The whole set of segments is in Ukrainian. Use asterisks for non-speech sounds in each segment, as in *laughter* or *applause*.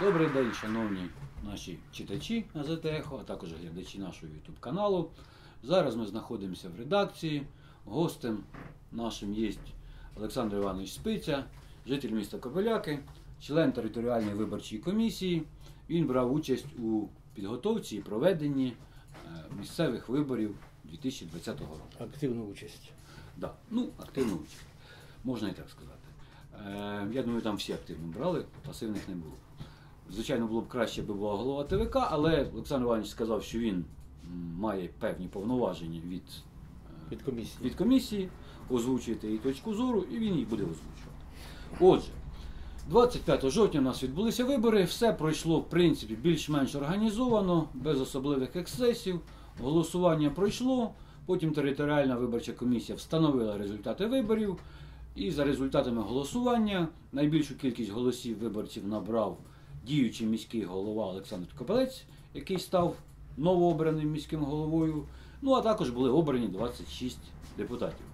Добрий день, шановні наші читачі газети Ехо, а також глядачі нашого YouTube каналу. Зараз ми знаходимося в редакції. Гостем нашим є Олександр Іванович Спиця, житель міста Копеляки, член територіальної виборчої комісії. Він брав участь у підготовці і проведенні е, місцевих виборів 2020 року. активну участь. Да. Ну, активну участь. Можна і так сказати. Е, я думаю, там всі активно брали, пасивних не було. Звичайно, було б краще, аби була голова ТВК, але Олександр Іванович сказав, що він має певні повноваження від, е, Від комісії. від комісії, озвучуєте її точку зору, і він її буде озвучувати. Отже, 25 жовтня у нас відбулися вибори, все пройшло в принципі більш-менш організовано, без особливих ексцесів. Голосування пройшло, потім територіальна виборча комісія встановила результати виборів. І за результатами голосування найбільшу кількість голосів виборців набрав діючий міський голова Олександр Копелець, який став новообраним міським головою. Ну а також були обрані 26 депутатів,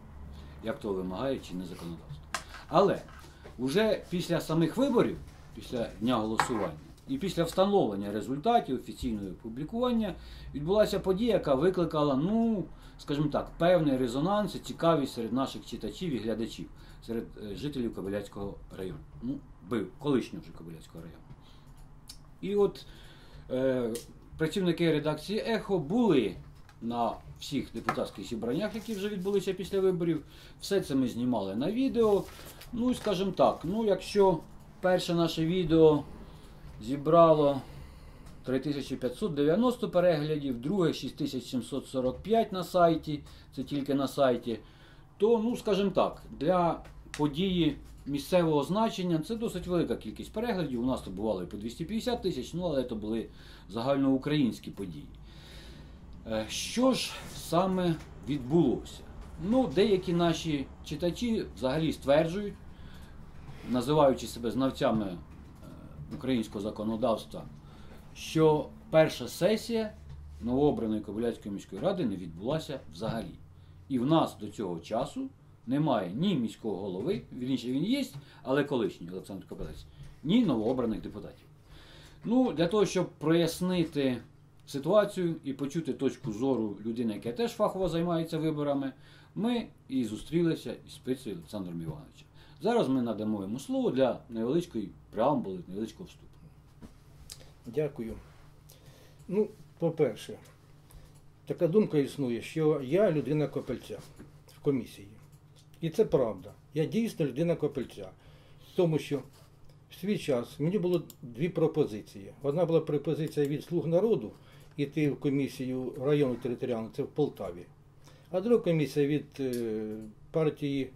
як то вимагає чинне законодавство. Але вже після самих виборів, після дня голосування і після встановлення результатів офіційного публікування відбулася подія, яка викликала, ну, скажімо так, певний резонанс і цікавість серед наших читачів і глядачів, серед е, жителів Кобиляцького району. Ну, бив, колишнього вже Кобиляцького району. І от е, працівники редакції Ехо були на всіх депутатських зібраннях, які вже відбулися після виборів. Все це ми знімали на відео. Ну і скажімо так, ну якщо перше наше відео зібрало 3590 переглядів, друге 6745 на сайті, це тільки на сайті, то, ну, скажімо так, для події місцевого значення це досить велика кількість переглядів. У нас то бувало і по 250 тисяч, ну але це були загальноукраїнські події. Е, Що ж саме відбулося? Ну, деякі наші читачі взагалі стверджують, називаючи себе знавцями е, українського законодавства, що перша сесія новообраної Кобиляцької міської ради не відбулася взагалі. І в нас до цього часу немає ні міського голови, вірніше він є, але колишній Олександр Кобилець, ні новообраних депутатів. Ну, для того, щоб прояснити ситуацію і почути точку зору людини, яка теж фахово займається виборами, ми і зустрілися із спицею Олександром Івановичем. Зараз ми надамо йому слово для невеличкої преамбули, невеличкого вступу. Дякую. Ну, по-перше, така думка існує, що я людина копельця в комісії. І це правда. Я дійсно людина копельця. Тому що в свій час мені було дві пропозиції. Одна була пропозиція від слуг народу йти в комісію району територіального, це в Полтаві. А друга комісія від е, партії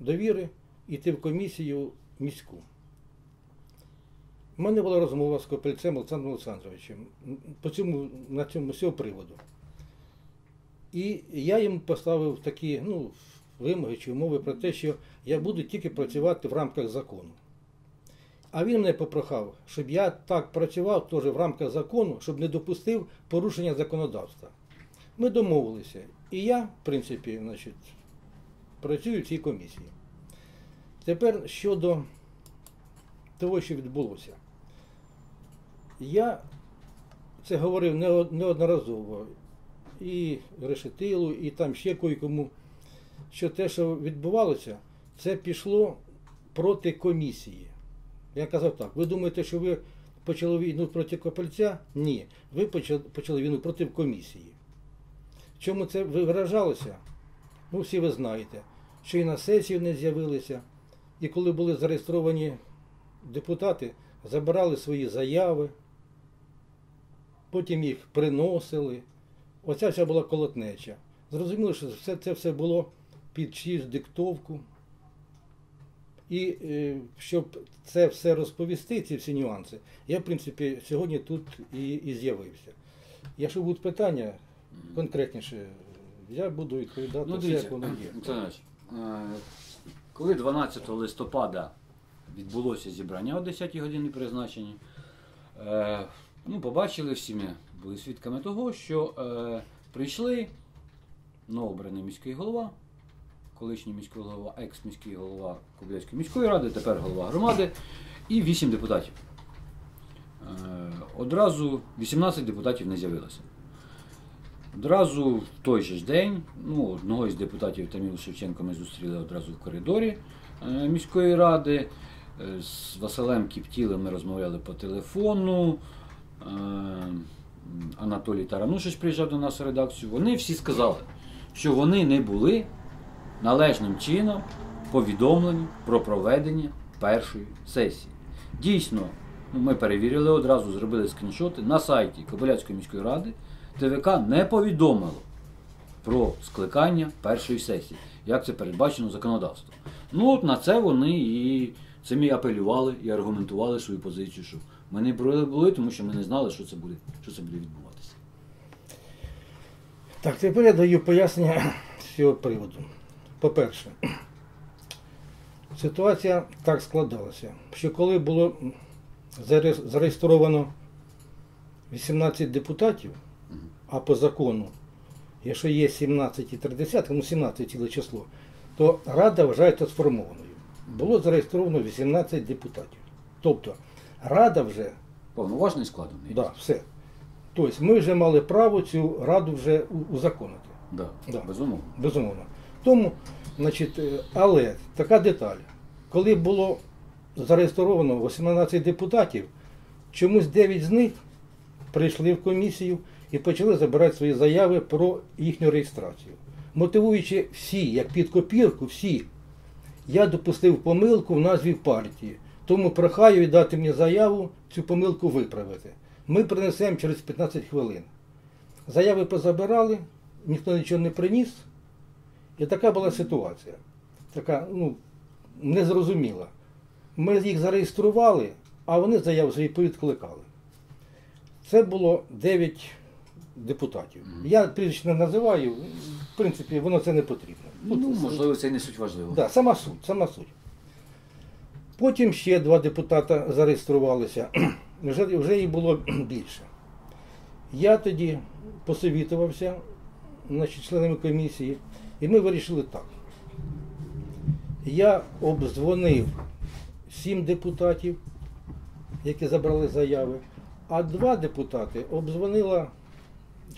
довіри йти в комісію міську. У мене була розмова з Копельцем Олександром Олександровичем по цьому, на цьому з цього приводу. І я йому поставив такі ну, вимоги чи умови про те, що я буду тільки працювати в рамках закону. А він мене попрохав, щоб я так працював теж в рамках закону, щоб не допустив порушення законодавства. Ми домовилися. І я, в принципі, значить, працюю в цій комісії. Тепер щодо того, що відбулося. Я це говорив неодноразово і Решетилу, і там ще кому, що те, що відбувалося, це пішло проти комісії. Я казав так, ви думаєте, що ви почали війну проти Копельця? Ні. Ви почали, війну проти комісії. Чому це виражалося? Ну, всі ви знаєте, що і на сесію не з'явилися, і коли були зареєстровані депутати, забирали свої заяви, потім їх приносили. Оця вся була колотнеча. Зрозуміло, що все, це все було під чиюсь диктовку. І е, щоб це все розповісти, ці всі нюанси, я, в принципі, сьогодні тут і, і з'явився. Якщо будуть питання конкретніше, я буду відповідати Ну, все, як воно є. Е, коли 12 листопада відбулося зібрання о 10 годині призначені, е, ну, побачили всі були свідками того, що е, прийшли новообраний міський голова колишній міський голова, екс-міський голова Кобиляцької міської ради, тепер голова громади, і 8 депутатів. Е, Одразу 18 депутатів не з'явилося. Одразу в той же ж день, ну, одного із депутатів Тамілу Шевченко ми зустріли одразу в коридорі е, міської ради. Е, З Василем Кіптілем ми розмовляли по телефону. Е, Анатолій Таранушич приїжджав до нас в редакцію. Вони всі сказали, що вони не були належним чином повідомлені про проведення першої сесії. Дійсно, ну, ми перевірили одразу, зробили скріншоти на сайті Кобиляцької міської ради. ТВК не повідомило про скликання першої сесії, як це передбачено законодавством. Ну от на це вони і цим і апелювали і аргументували свою позицію, що ми не були, тому що ми не знали, що це буде, що це буде відбуватися. Так, тепер я даю пояснення з цього приводу. По-перше, ситуація так складалася, що коли було зареєстровано 18 депутатів, а по закону, якщо є 17,3, ну 17 ціле число, то Рада вважається сформованою. Було зареєстровано 18 депутатів. Тобто Рада вже Повноважний склад у неї. Да, все. Тобто ми вже мали право цю раду вже узаконити. Да. Да. Безумовно. Безумовно. Тому, значить, е, але така деталь. Коли було зареєстровано 18 депутатів, чомусь 9 з них прийшли в комісію і почали забирати свої заяви про їхню реєстрацію. Мотивуючи всі, як під копірку, всі, я допустив помилку в назві партії. Тому прохаю віддати мені заяву цю помилку виправити. Ми принесемо через 15 хвилин. Заяви позабирали, ніхто нічого не приніс. І така була ситуація. Така, ну, незрозуміла. Ми їх зареєстрували, а вони заяву свої повідкликали. Це було 9 депутатів. Я прізвищ не називаю, в принципі, воно це не потрібно. Ну, можливо, це і не суть важливо. Да, сама суть, сама суть. Потім ще два депутата зареєструвалися. *clears throat* Вже, вже їх було *clears throat* більше. Я тоді посовітувався значить, членами комісії, і ми вирішили так. Я обдзвонив сім депутатів, які забрали заяви, а два депутати обдзвонила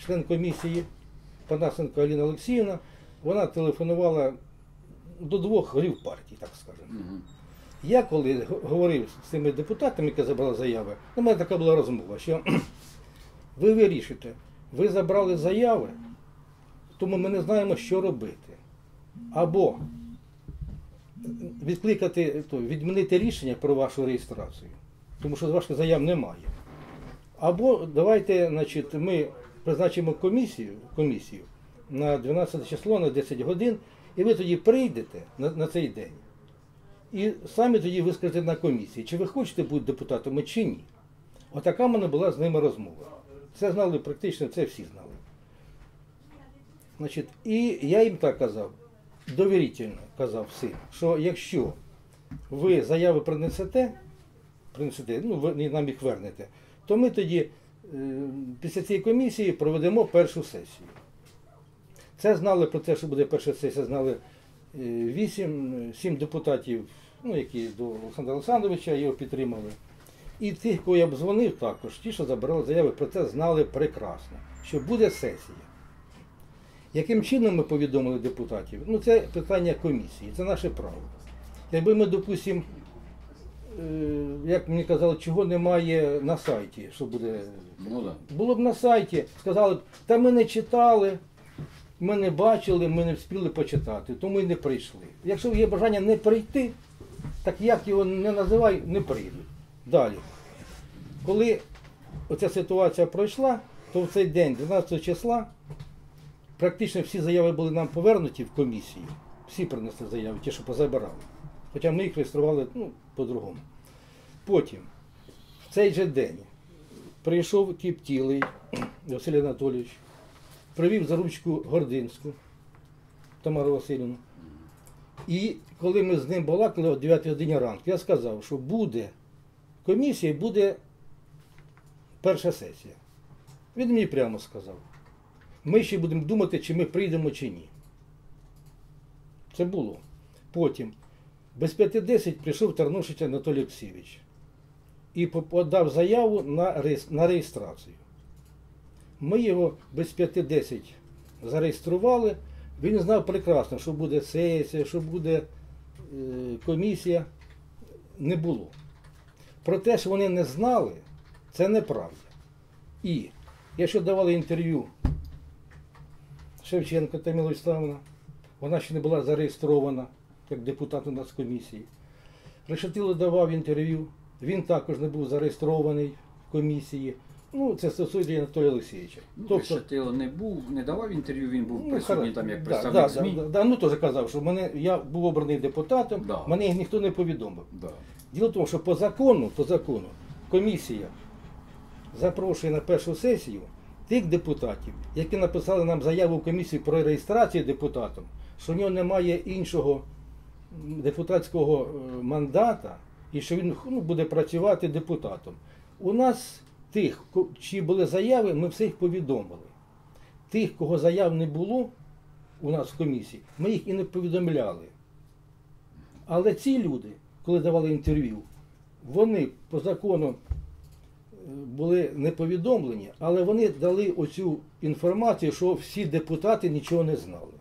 член комісії Панасенко Аліна Олексіївна. Вона телефонувала до двох голів партії, так скажемо. Я коли говорив з цими депутатами, які забрали заяви, у мене така була розмова, що *clears throat* ви вирішите, ви забрали заяви, тому ми не знаємо, що робити. Або відкликати, то, відмінити рішення про вашу реєстрацію, тому що ваших заяв немає. Або давайте, значить, ми призначимо комісію, комісію на 12 число, на 10 годин, і ви тоді прийдете на, на цей день. І самі тоді вискажете на комісії, чи ви хочете бути депутатами, чи ні. Отака в мене була з ними розмова. Це знали практично, це всі знали. Значить, і я їм так казав, довірительно казав всім, що якщо ви заяви принесете, принесете, ну нам їх вернете, то ми тоді е, після цієї комісії проведемо першу сесію. Це знали про те, що буде перша сесія, знали е, вісім, сім депутатів, ну, які до Олександра Олександровича його підтримали. І тих, кого я б дзвонив також, ті, що забирали заяви, про це знали прекрасно, що буде сесія. Яким чином ми повідомили депутатів? Ну, це питання комісії, це наше право. Якби ми, допустимо, е, як мені казали, чого немає на сайті, що буде Ну було б на сайті, сказали б, та ми не читали, ми не бачили, ми не встигли почитати, тому і не прийшли. Якщо є бажання не прийти, так як його не називай, не прийдуть. Далі. Коли оця ситуація пройшла, то в цей день, 12 числа, практично всі заяви були нам повернуті в комісію. Всі принесли заяви, ті, що позабирали. Хоча ми їх реєстрували ну, по-другому. Потім, в цей же день, прийшов Кіптілий Василь Анатолійович, привів за ручку Гординську Тамару Васильівну. І коли ми з ним балакали о 9 годині ранку, я сказав, що буде комісія, буде перша сесія. Він мені прямо сказав. Ми ще будемо думати, чи ми прийдемо, чи ні. Це було. Потім, без 5.10 прийшов Тарнушич Анатолій Олексійович і подав заяву на реєстрацію. Ми його без 5.10 зареєстрували. Він знав прекрасно, що буде сесія, що буде е, комісія. Не було. Про те, що вони не знали, це неправда. І якщо давали інтерв'ю Шевченко Таміла Вячеславовна, вона ще не була зареєстрована як депутат у нас комісії. Решетило давав інтерв'ю, він також не був зареєстрований в комісії. Ну, це стосується Анатолія Олексійовича. Тобто Шатило не був, не давав інтерв'ю, він був Ну, присутній там як представник да, ЗМІ. Да, да, ну теж казав, що мене, я був обраний депутатом, Да. мене ніхто не повідомив. Да. Діло в тому, що по закону, по закону, комісія запрошує на першу сесію тих депутатів, які написали нам заяву в комісію про реєстрацію депутатом, що в нього немає іншого депутатського е, мандата і що він ну, буде працювати депутатом. У нас тих, чиї були заяви, ми всіх повідомили. Тих, кого заяв не було у нас в комісії, ми їх і не повідомляли. Але ці люди, коли давали інтерв'ю, вони по закону е, були не повідомлені, але вони дали оцю інформацію, що всі депутати нічого не знали.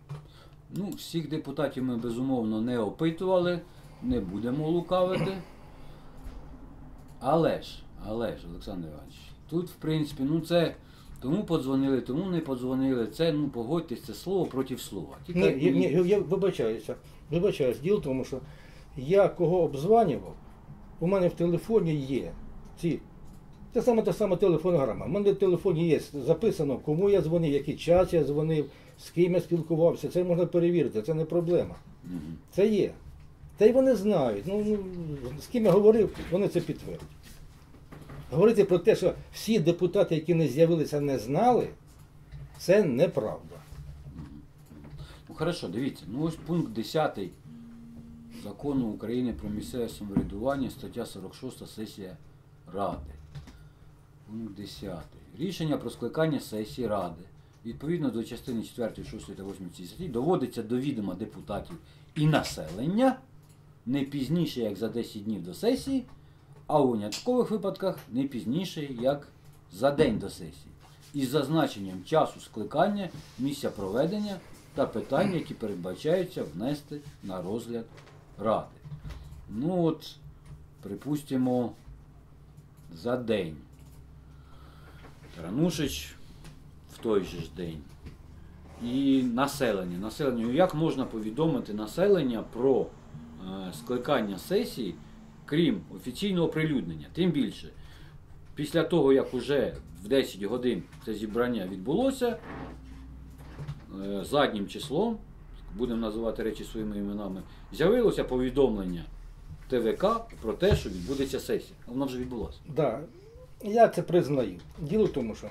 Ну, всіх депутатів ми безумовно не опитували, не будемо лукавити. Але ж, але ж, Олександр Іванович, тут, в принципі, ну це тому подзвонили, тому не подзвонили. Це, ну, погодьтесь, це слово проти слова. Тільки, Ні, я, ні, я, я вибачаюся. Вибачаюсь. Діло в тому, що я кого обзванював, у мене в телефоні є ці. Це саме та сама телефонограма. У мене в телефоні є записано, кому я дзвонив, який час я дзвонив, з ким я спілкувався. Це можна перевірити, це не проблема. Це є. Та й вони знають. Ну, ну, з ким я говорив, вони це підтвердять. Говорити про те, що всі депутати, які не з'явилися, не знали, це неправда. Ну хорошо, дивіться, ну ось пункт 10 закону України про місцеве самоврядування, стаття 46 сесія Ради. Пункт 10. Рішення про скликання сесії Ради відповідно до частини 4, 6 та 8 цієї статті доводиться до відома депутатів і населення не пізніше, як за 10 днів до сесії, а у виняткових випадках не пізніше, як за день до сесії, із зазначенням часу скликання, місця проведення та питань, які передбачаються внести на розгляд Ради. Ну от, припустимо, за день. Таранушич в той же ж день. І населення. Населення. Як можна повідомити населення про е, скликання сесії, крім офіційного оприлюднення? Тим більше, після того, як уже в 10 годин це зібрання відбулося, е, заднім числом, будемо називати речі своїми іменами, з'явилося повідомлення ТВК про те, що відбудеться сесія. А Вона вже відбулася. Да, я це признаю. Діло в тому, що,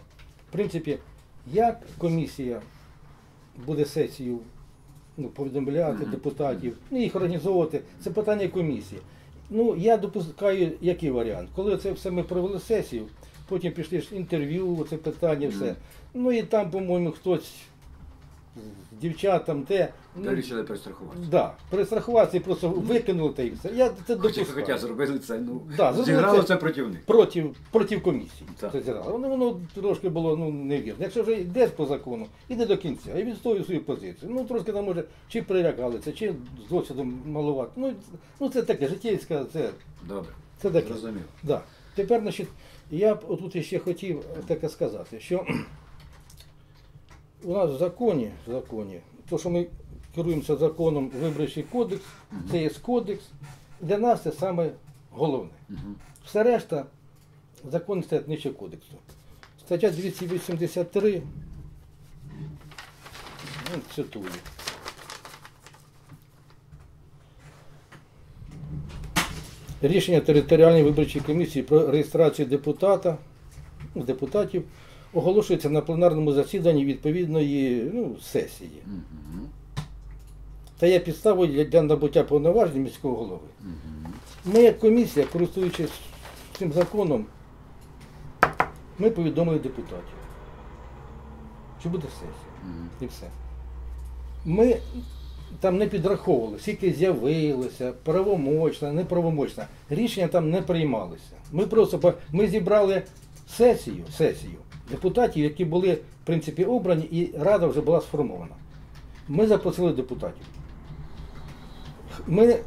в принципі, як комісія буде сесію ну, повідомляти депутатів, ну, їх організовувати, це питання комісії. Ну, я допускаю, який варіант. Коли це все ми провели сесію, потім пішли ж інтерв'ю, це питання, все. Ну і там, по-моєму, хтось з дівчат там те. Ну, Вирішили перестрахуватися. да, перестрахуватися і просто викинули та і все. Я це Хоча, допускаю. хоча зробили це, ну, Да, зробили зіграло це. це проти них. проти, проти комісії. Так. Це зіграло. Воно, воно трошки було ну, невірно. Якщо вже йдеш по закону, іди до кінця і відстоюй свою позицію. Ну трошки там може чи прилякалися, чи з досвідом малувати. Ну, ну це таке, життєвське, це, Добре, це таке. зрозуміло. Да. Тепер, значить, я б отут ще хотів таке сказати, що у нас в законі, в законі, то, що ми керуємося законом виборчий кодекс, це є кодекс, для нас це саме головне. Все решта закон стоять нижче кодексу. Стаття 283. Ну, цитую. Рішення територіальної виборчої комісії про реєстрацію депутата, ну, депутатів оголошується на пленарному засіданні відповідної ну, сесії. Та є підставою для, для набуття повноважень міського голови. Ми, як комісія, користуючись цим законом, ми повідомили депутатів, що буде сесія. І все. Ми там не підраховували, скільки з'явилося, правомочна, неправомочна. Рішення там не приймалися. Ми просто ми зібрали сесію, сесію депутатів, які були в принципі обрані, і рада вже була сформована. Ми запросили депутатів. Ми, е,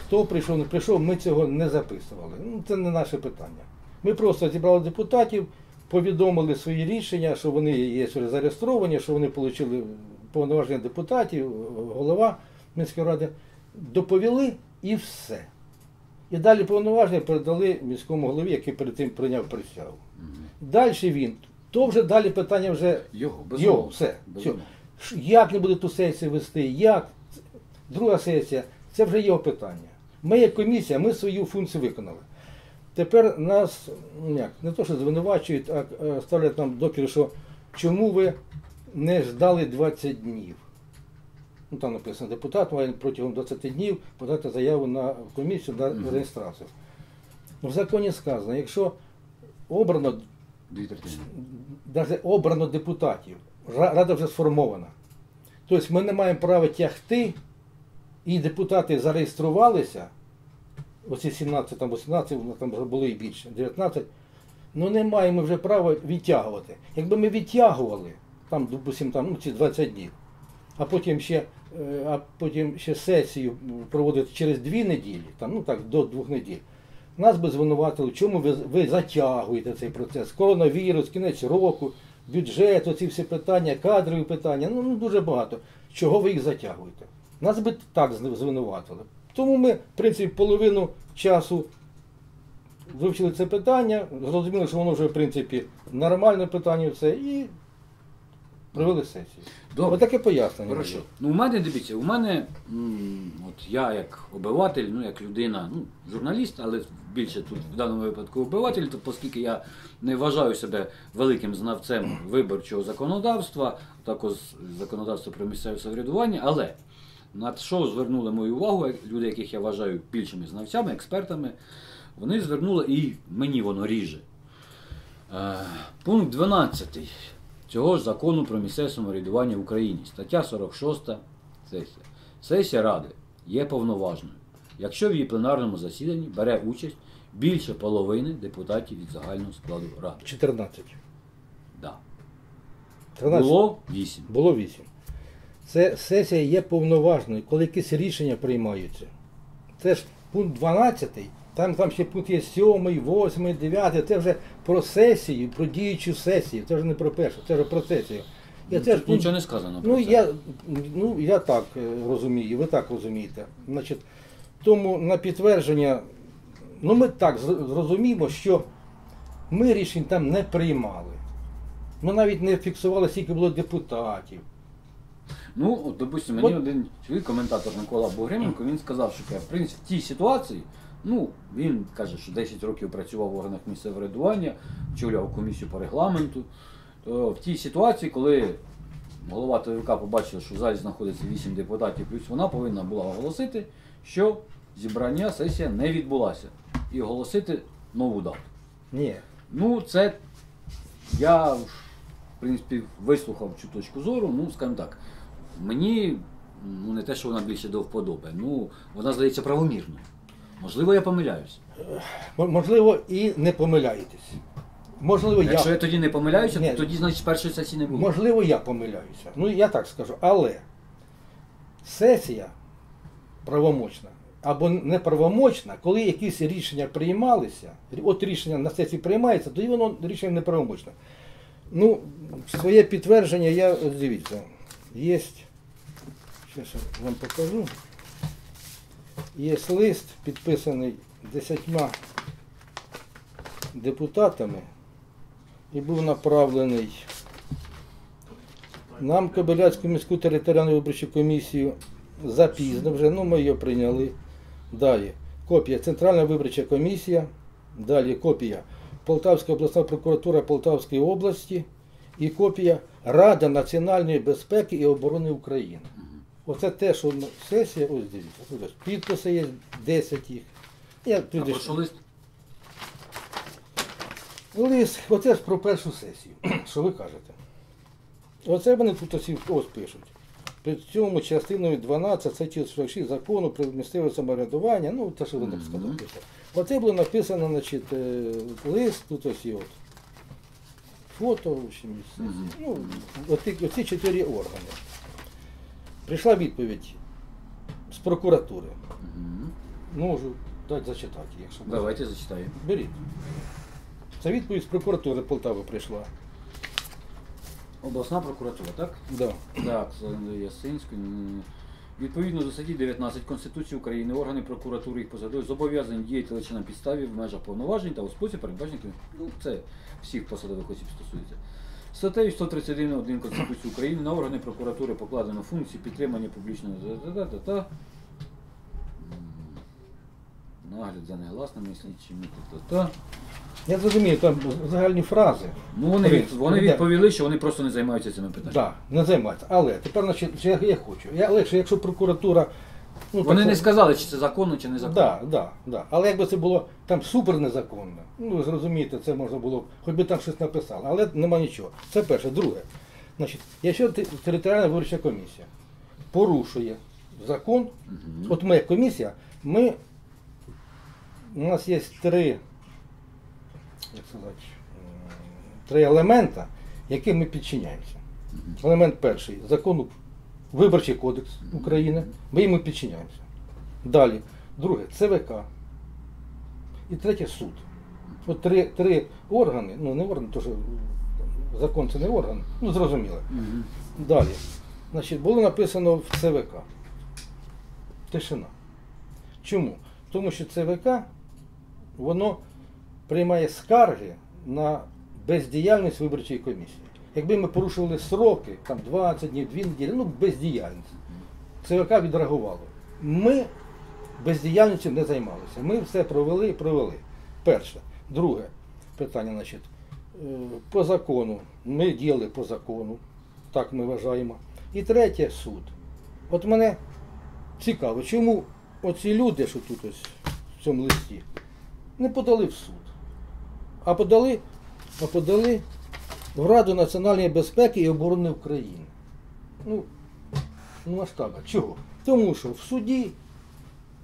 хто прийшов, не прийшов, ми цього не записували. Ну, це не наше питання. Ми просто зібрали депутатів, повідомили свої рішення, що вони є зареєстровані, що вони отримали повноваження депутатів, голова міської ради, доповіли і все. І далі повноваження передали міському голові, який перед тим прийняв присягу. Далі він, то вже далі питання вже Його, Йо, безумовно. все. все. Безумовно. Ш- Як не буде ту сесію вести, як? Друга сесія, це вже його питання. Ми як комісія, ми свою функцію виконали. Тепер нас ну, як, не то, що звинувачують, а ставлять нам докір, що чому ви не ждали 20 днів. Ну, там написано, депутат має протягом 20 днів подати заяву на комісію на реєстрацію. В законі сказано, якщо обрано Дві третини. навіть обрано депутатів, рада вже сформована. Тобто ми не маємо права тягти, і депутати зареєструвалися, оці 17, там 18, там було і більше, 19, ну не маємо вже права відтягувати. Якби ми відтягували, там, допустим, там, ну, ці 20 днів, а потім ще, е, а потім ще сесію проводити через дві неділі, там, ну так, до двох неділь. Нас би звинуватили, чому ви, ви затягуєте цей процес. Коронавірус, кінець року, бюджет, оці всі питання, кадрові питання, ну, ну дуже багато. Чого ви їх затягуєте? Нас би так звинуватили. Тому ми, в принципі, половину часу вивчили це питання, зрозуміли, що воно вже, в принципі, нормальне питання все, і провели сесію. Добре. Ось таке пояснення. Хорошо. Ну, у мене дивіться, у мене, м, от я як обиватель, ну як людина, ну, журналіст, але більше тут в даному випадку обиватель, то оскільки я не вважаю себе великим знавцем виборчого законодавства, також законодавства про місцеве самоврядування, але на що звернули мою увагу, люди, яких я вважаю більшими знавцями, експертами, вони звернули і мені воно ріже. Е, Пункт 12 цього ж закону про місцеве самоврядування в Україні. Стаття 46 сесія. Сесія Ради є повноважною, якщо в її пленарному засіданні бере участь більше половини депутатів від загального складу Ради. 14. Да. 13. Було 8. Було 8. Це сесія є повноважною, коли якісь рішення приймаються. Це ж пункт 12, там, там ще пункт є 7, 8, 9, це вже про сесію, про діючу сесію, це вже не про першу, це вже про сесію. І Ну, це ж нічого не сказано про Ну це. я, ну, я так е, розумію, ви так розумієте. Значить, тому на підтвердження, ну ми так зр- зрозуміємо, що ми рішень там не приймали. Ми навіть не фіксували, скільки було депутатів. Ну, от, допустимо, мені От- один чоловік, коментатор Микола Бугрименко, він сказав, що в принципі, в тій ситуації, ну, він каже, що 10 років працював в органах місцевого врядування, очолював комісію по регламенту. То в тій ситуації, коли голова ТВК побачила, що в залі знаходиться 8 депутатів, плюс вона повинна була оголосити, що зібрання сесія не відбулася. І оголосити нову дату. Ні. Ну, це я, в принципі, вислухав цю точку зору, ну, скажімо так, мені ну, не те, що вона більше до вподоби, ну, вона здається правомірною. Можливо, я помиляюсь. М- Можливо, і не помиляєтесь. Можливо, Якщо я я, тоді не помиляюся, Ні. то тоді, значить, першої сесії не було. можливо, я помиляюся. Ну, я так скажу. Але сесія правомочна або неправомочна, коли якісь рішення приймалися, от рішення на сесії приймається, тоді воно рішення неправомочне. Ну, своє підтвердження я ось дивіться. Є. Зараз я вам покажу. Є лист, підписаний десятьма депутатами і був направлений нам Кобиляцьку міську територіальну виборчу комісію запізно вже, ну ми її прийняли. Далі. Копія Центральна виборча комісія. Далі копія Полтавська обласна прокуратура Полтавської області і копія Рада національної безпеки і оборони України. Оце те, що сесія, ось дивіться, тут ось підписи є, 10 їх. Я А ж- що лист? Лист, оце ж про першу сесію, *clears throat* що ви кажете. Оце вони тут усі ось пишуть. при цьому частиною 12 статті 46 закону про місцеве самоврядування, ну те, що ви так сказали. Оце було написано, значить, е, лист, тут ось є от. Фото, в общем, і все. Ну, оці, оці чотири органи. Прийшла відповідь з прокуратури. Можу дати зачитати, якщо Давайте зачитаємо. Беріть. Це відповідь з прокуратури Полтави прийшла. Обласна прокуратура, так? Да. Так, це Відповідно до статті 19 Конституції України, органи прокуратури їх посадові зобов'язані діяти лише на підставі в межах повноважень та у спосіб передбачений. Ну, це всіх посадових осіб стосується. Статтею 131 Конституції України на органи прокуратури покладено функції підтримання публічного та нагляд за негласними слідчими та-та-та. Я зрозумію, там загальні фрази. Ну вони, від, вони відповіли, що вони просто не займаються цими питаннями. Так, не займається. Але тепер, значить, я, я хочу. Я, легше, якщо прокуратура. Ну, Вони так, не сказали, чи це законно, чи не законно. Да, да, да. Але якби це було там супер незаконно, ну ви зрозумієте, це можна було, б- хоч би там щось написали, але нема нічого. Це перше. Друге, значить, якщо територіальна виборча комісія порушує закон, Мгм. от ми як комісія, ми, у нас є три, як сказати, три елемента, яким ми підчиняємося. Елемент перший закону Виборчий кодекс України. Ми йому підчиняємося. Далі. Друге ЦВК. І третє суд. От три, три органи, ну не органи, що закон це не орган, ну зрозуміло. Мгм. Далі. Значить, було написано в ЦВК. Тишина. Чому? Тому що ЦВК воно приймає скарги на бездіяльність виборчої комісії. Якби ми порушували сроки, там 20 днів, 2 неділі, ну бездіяльність. ЦВК відреагувало. Ми бездіяльністю не займалися. Ми все провели і провели. Перше. Друге питання, значить, е, по закону. Ми діяли по закону, так ми вважаємо. І третє суд. От мене цікаво, чому оці люди, що тут ось в цьому листі, не подали в суд, а подали, а подали в Раду національної безпеки і оборони України. Ну, ну масштаба. Чого? Тому що в суді,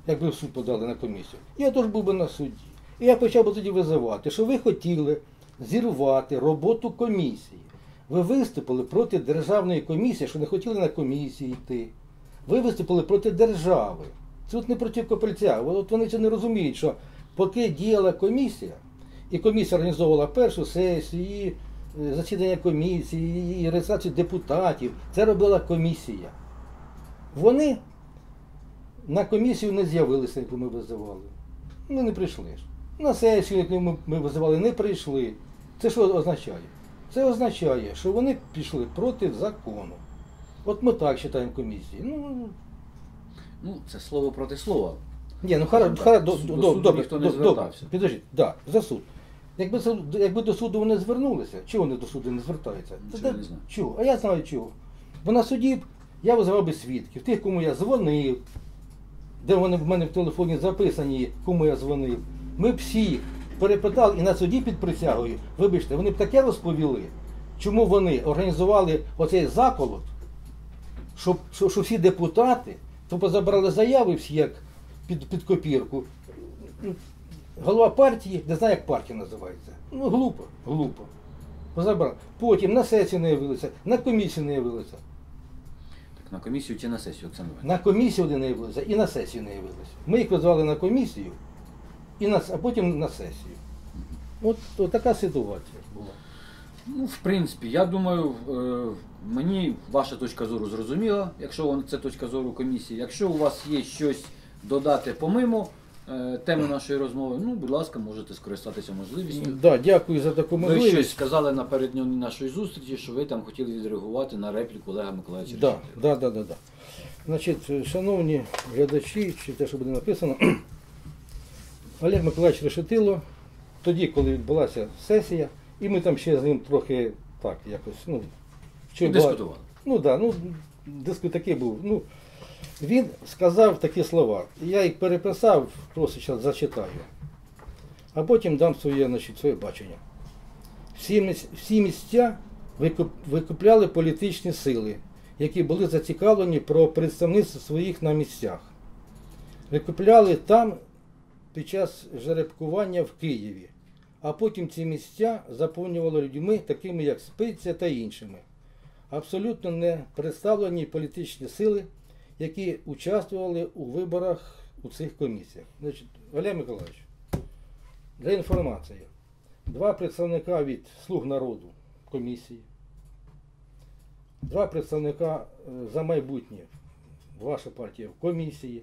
якби в суд подали на комісію, я теж був би на суді. І я почав би тоді визивати, що ви хотіли зірвати роботу комісії. Ви виступили проти державної комісії, що не хотіли на комісії йти. Ви виступили проти держави. Це от не проти Копельця. От вони це не розуміють, що поки діяла комісія, і комісія організовувала першу сесію, засідання комісії, і реєстрацію депутатів, це робила комісія. Вони на комісію не з'явилися, яку ми визивали. Ну, не прийшли ж. На сесію, яку ми, визивали, не прийшли. Це що означає? Це означає, що вони пішли проти закону. От ми так вважаємо комісії. Ну, Ну, це слово проти слова. ні, ну хара, хара, до, до до, не до- добре. звертався. Підождіть, да, за суд. Якби, якби до суду вони звернулися, чого вони до суду не звертаються? Нічого Та не знаю. Чого? А я знаю чого. Бо на суді б я визивав би свідків, тих, кому я дзвонив, де вони в мене в телефоні записані, кому я дзвонив. Ми б всіх перепитали і на суді під присягою, вибачте, вони б таке розповіли, чому вони організували оцей заколот, щоб, що, що всі депутати то позабрали заяви всі як під, під копірку. Ну, Голова партії, не знаю, як партія називається. Ну, глупо, глупо. Позабрали. Потім на сесію не явилися, на комісію не явилися. Так, на комісію чи на сесію, Оксана Іванівна? На комісію вони не явилися і на сесію не явилися. Ми їх визвали на комісію, і на, а потім на сесію. От, от така ситуація була. Ну, в принципі, я думаю, е, мені ваша точка зору зрозуміла, якщо вон- це точка зору комісії. Якщо у вас є щось додати помимо теми нашої розмови, ну, будь ласка, можете скористатися можливістю. Да, дякую за таку Ви можливість. щось сказали напередодні нашої зустрічі, що ви там хотіли відреагувати на репліку Олега Миколаївича. Да, да, да, да, да. Значить, шановні глядачі, чи те, що буде написано, *clears throat* Олег Миколаївич Решетило, тоді, коли відбулася сесія, і ми там ще з ним трохи так якось, ну, чи Ну, була- Дискутували. Ну да, ну диск такий був. Ну, він сказав такі слова. Я їх переписав, просто зараз зачитаю. А потім дам своє, значить, своє бачення. Всі, всі місця викуп- викупляли політичні сили, які були зацікавлені про представництво своїх на місцях. Викупляли там під час жеребкування в Києві, а потім ці місця заповнювали людьми, такими як Спиця та іншими. Абсолютно не представлені політичні сили, які участвували у виборах у цих комісіях. Значить, Валерій Миколаївич, для інформації. Два представника від Слуг народу комісії, два представника е, за майбутнє, ваша партія в комісії,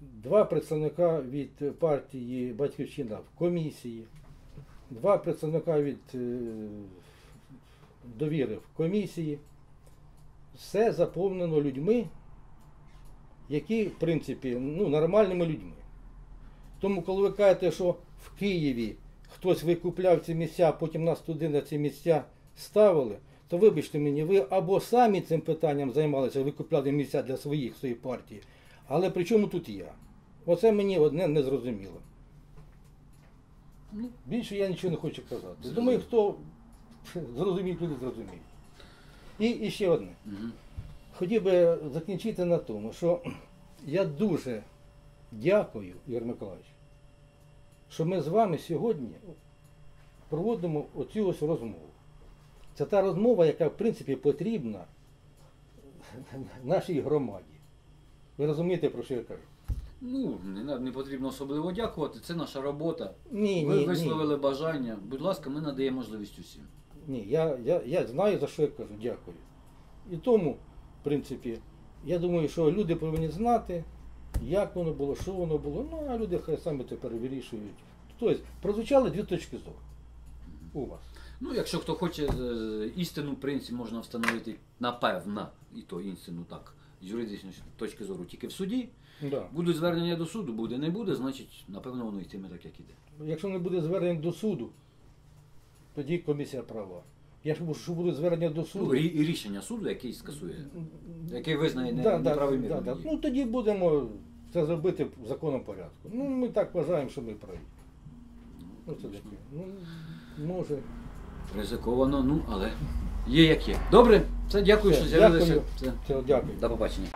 два представника від партії Батьківщина в комісії, два представника від е, довіри в комісії. Все заповнено людьми, які, в принципі, ну, нормальними людьми. Тому, коли ви кажете, що в Києві хтось викупляв ці місця, а потім нас туди на ці місця ставили, то вибачте мені, ви або самі цим питанням займалися, викупляли місця для своїх своєї партії, але при чому тут я? Оце мені одне не зрозуміло. Ну, Більше я нічого не хочу казати. Думаю, хто *laughs* зрозуміє, люди зрозуміє. І, і ще одне. Хотів би закінчити на тому, що я дуже дякую, Ігор Миколаївич, що ми з вами сьогодні проводимо оцю ось розмову. Це та розмова, яка в принципі потрібна нашій громаді. Ви розумієте, про що я кажу? Ну, не, не потрібно особливо дякувати, це наша робота. Ні, Ви ні, ні. висловили бажання. Будь ласка, ми надаємо можливість усім. Ні, я, я, я знаю, за що я кажу, дякую. І тому, принципі, я думаю, що люди повинні знати, як воно було, що воно було. Ну, а люди хай самі тепер вирішують. Тобто, прозвучали дві точки зору у вас. Ну, якщо хто хоче е, істину, в принципі, можна встановити напевно, і то істину так, з юридичної точки зору, тільки в суді. Да. Будуть звернення до суду, буде, не буде, значить, напевно, воно йтиме так, як іде. Якщо не буде звернень до суду, тоді комісія права. Якщо що буде звернення до Ну, суду. рі- і рішення суду, який скасує, який визнає не, Да, да, неправомірним да, да. Ну тоді будемо це зробити в законному порядку. Ну, ми так вважаємо, що ми праві. Ну, це таке. Ну, може. Ризиковано, ну, але є як є. Добре, все, дякую, Все, що з'явилися. дякую. Все. Все, дякую. До побачення.